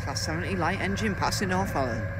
Class 70 light engine passing off, Alan.